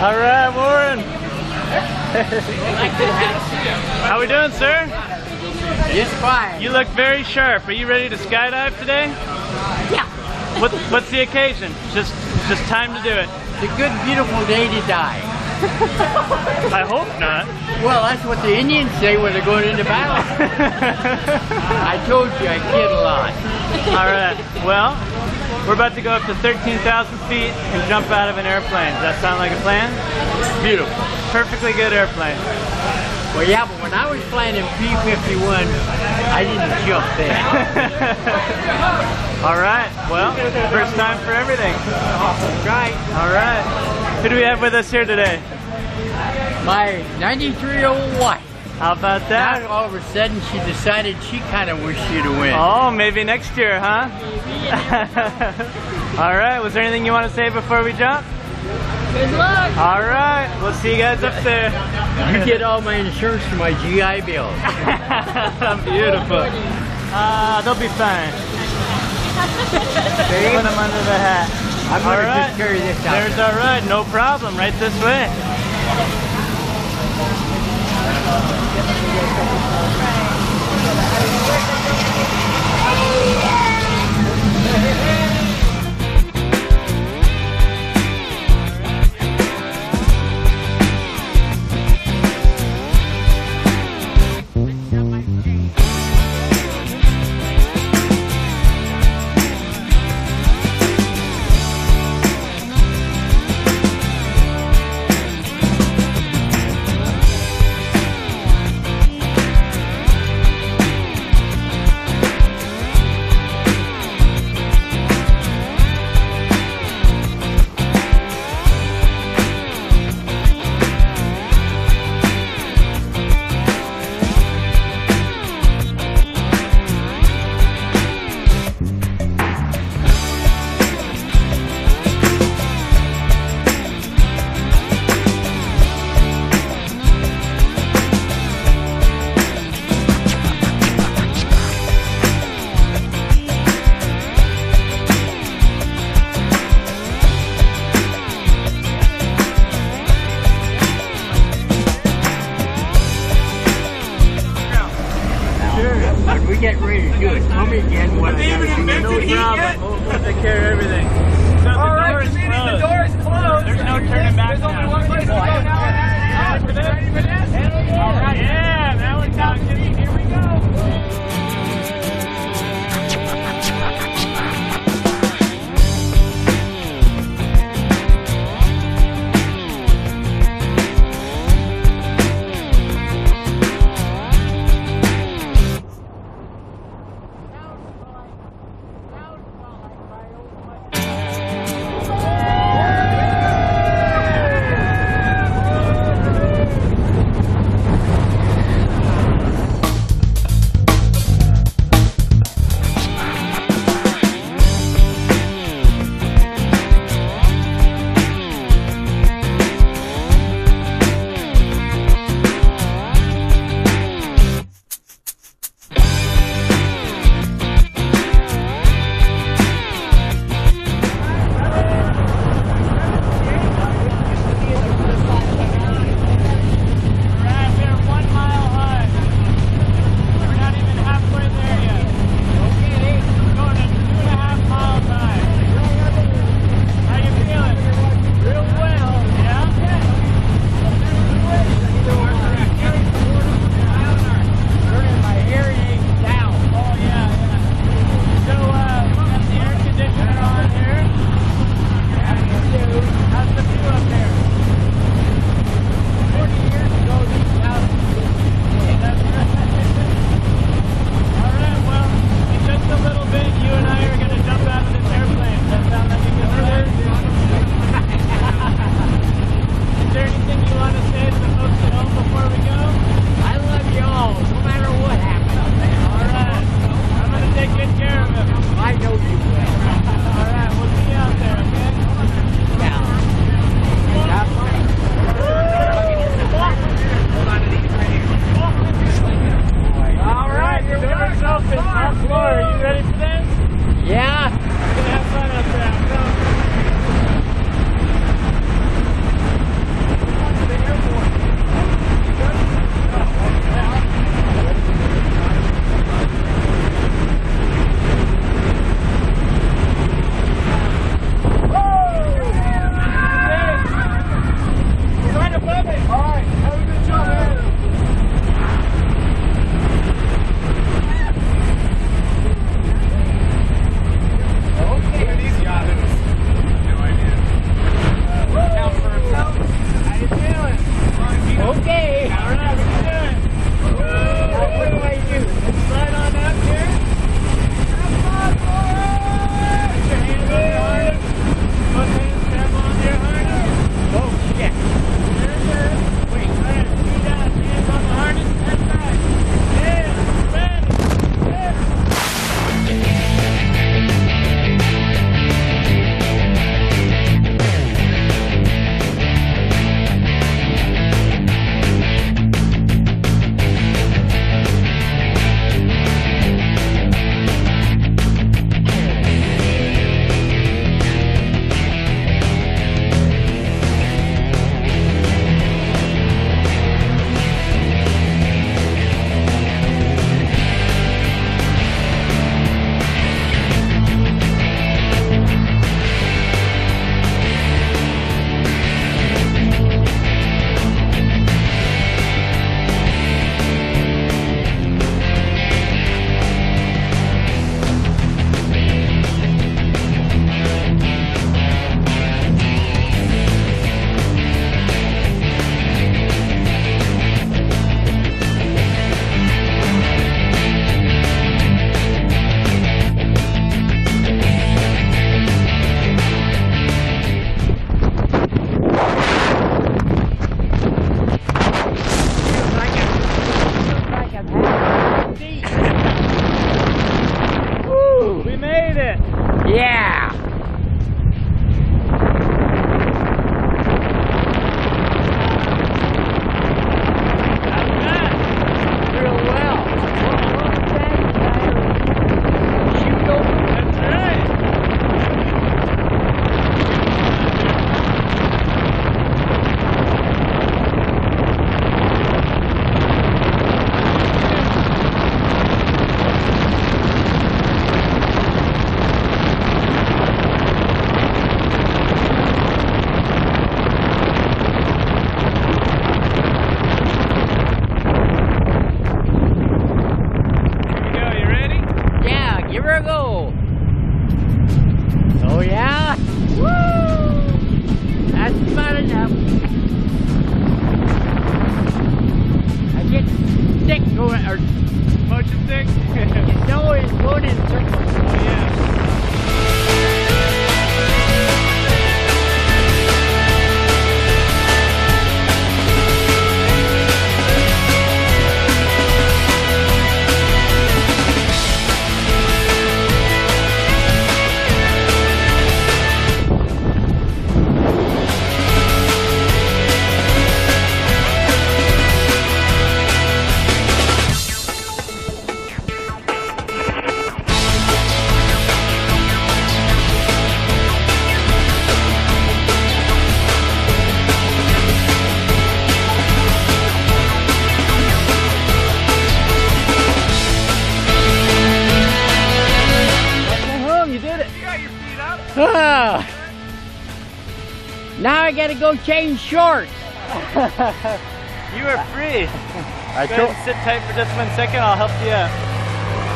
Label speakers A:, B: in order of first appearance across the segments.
A: All right, Warren. How we doing, sir?
B: Just fine.
A: You look very sharp. Are you ready to skydive today?
B: Yeah.
A: What, what's the occasion? Just, just time to do it.
B: It's a good, beautiful day to die.
A: I hope not.
B: Well, that's what the Indians say when they're going into battle. I told you I kid a lot.
A: All right. Well, we're about to go up to 13,000 feet and jump out of an airplane. Does that sound like a plan?
B: Beautiful.
A: Perfectly good airplane.
B: Well, yeah, but when I was flying in P-51, I didn't jump then.
A: All right. Well, first time for everything.
B: That's right.
A: All right. Who do we have with us here today?
B: My 93-year-old wife.
A: How about
B: Now,
A: that?
B: all of a sudden, she decided she kind of wished you to win.
A: Oh, maybe next year, huh? All right. Was there anything you want to say before we jump?
C: Good luck.
A: All right. We'll see you guys up there.
B: You get all my insurance for my GI Bill.
A: Beautiful. Uh, they'll be fine. Put them under the hat.
B: I'm going
A: All
B: to
A: right.
B: just carry this out.
A: There's our ride. No problem. Right this way.
B: When
A: music.
B: Ah. now I gotta go change shorts.
A: You are free.
B: I
A: Go ahead and sit tight for just one second. I'll help you out.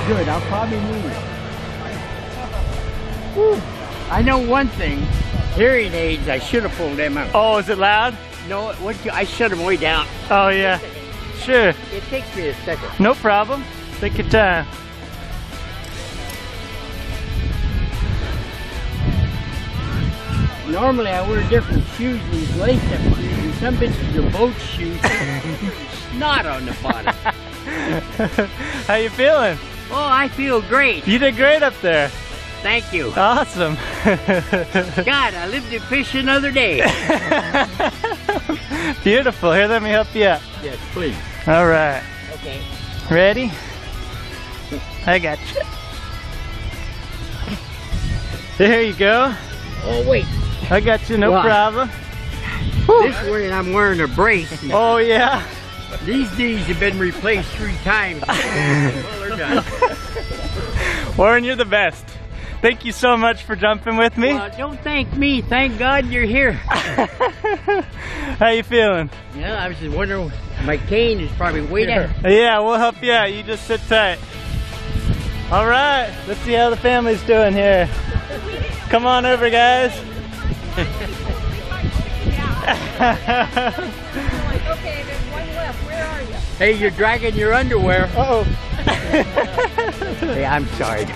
B: Good, I'll probably need it. Whew. I know one thing. Hearing aids, I should have pulled them out.
A: Oh, is it loud?
B: No, what I shut them way down.
A: Oh, yeah. Sure.
B: It takes me a second.
A: No problem. Take your time.
B: Normally I wear different shoes, these lace-up shoes, and some bitches are boat shoes. Snot on the bottom.
A: How you feeling?
B: Oh, I feel great.
A: You did great up there.
B: Thank you.
A: Awesome.
B: God, I lived to fish another day.
A: Beautiful. Here, let me help you out.
B: yes, please.
A: All right.
B: Okay.
A: Ready? I got you. There you go.
B: Oh, wait.
A: I got you, no
B: Wow.
A: problem.
B: This morning I'm wearing a brace.
A: Oh, yeah.
B: These knees have been replaced three times. well, done.
A: Warren, you're the best. Thank you so much for jumping with me.
B: Well, don't thank me. Thank God you're here.
A: How you feeling?
B: Yeah, I was just wondering. My cane is probably way down.
A: Yeah, we'll help you out. You just sit tight. All right, let's see how the family's doing here. Come on over, guys.
B: Hey, you're dragging your underwear.
A: oh.
B: Hey, I'm sorry.